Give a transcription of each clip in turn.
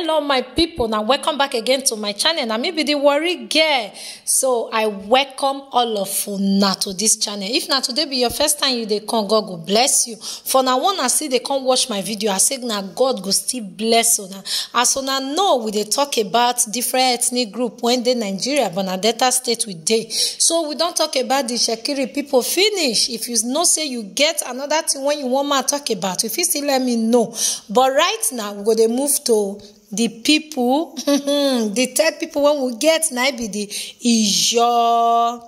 hello my people now welcome back again to my channel. Now maybe the Warri girl. So i welcome all of una to this channel. If na today be your first time you dey come god go bless you. For na one I see they come watch my video i say now god go still bless una. As una know we dey talk about different ethnic group when they nigeria but na delta state we dey. So we don talk about the Itsekiri people finish. If you know say you get another thing when you want ma talk about If you still let me know. But right now we go dey move to the people the third people wey we get na be the ijaw.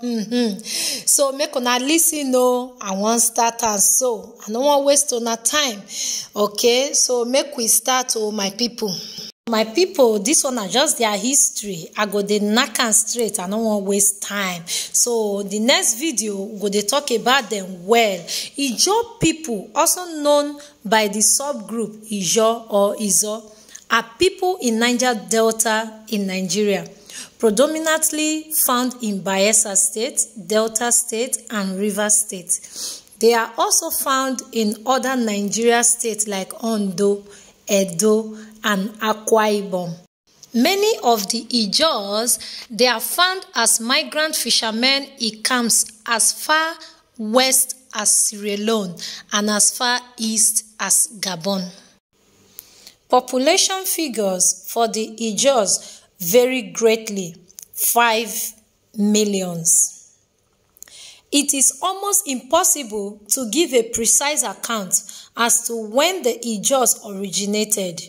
So make una lis ten o i wan start am. So i no wan waste una time okay? So make we start o my people. My people this one na just their history. I go dey knack am straight. I no wan waste time. So the next video go dey talk about them well. Ijaw people also known by the subgroup ijaw or izo are people in niger delta in nigeria predominantly found in bayelsa state delta state and rivers state they are also found in other nigeria states like ondo edo and Akwa Ibom. Many of the Ijaws, they are found as migrant fishermen in camps as far west as Sierra Leone and as far east as Gabon. Population figures for the Ijaws vary greatly, 5 millions. It is almost impossible to give a precise account as to when the Ijaws originated.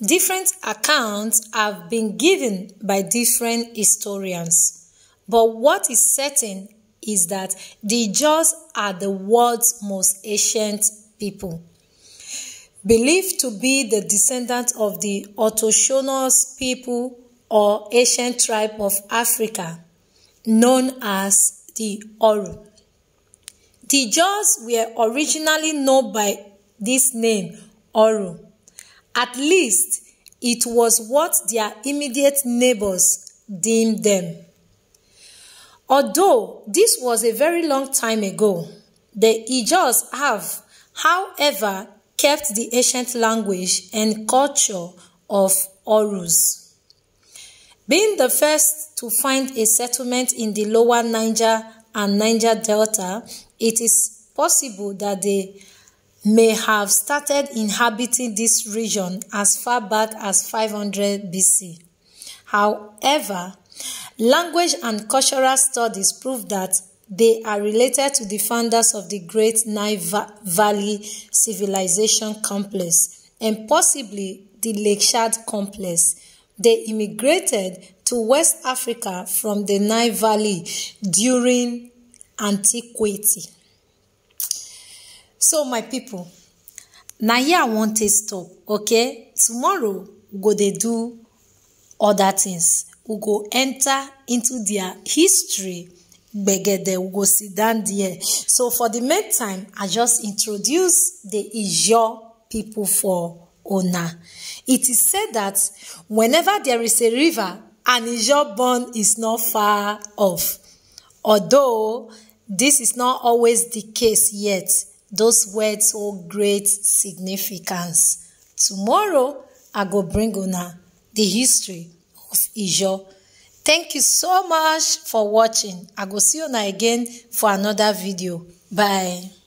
Different accounts have been given by different historians, but what is certain is that the Ijaws are the world's most ancient people. Believed to be the descendant of the autochthonous people or ancient tribe of Africa, known as the Oru. The Ijaws were originally known by this name, Oru. At least it was what their immediate neighbors deemed them. Although this was a very long time ago, the Ijaws have, however, kept the ancient language and culture of Orus. Being the first to find a settlement in the lower Niger and Niger Delta, it is possible that they may have started inhabiting this region as far back as 500 BC. However, language and cultural studies prove that they are related to the founders of the Great Nile Valley Civilization Complex and possibly the Lake Chad Complex. They immigrated to West Africa from the Nile Valley during antiquity. so my people na here i wan take stop okay tomorrow we go dey do other things we go enter into their history gbegede we go sit down there so for the meantime i just introduce the ijaw people for una it is said that whenever there is a river an ijaw born is not far off although this is not always the case yet those words hold great significance. Tomorrow, I go bring una the history of Ijaw. Thank you so much for watching. I go see you again for another video. Bye.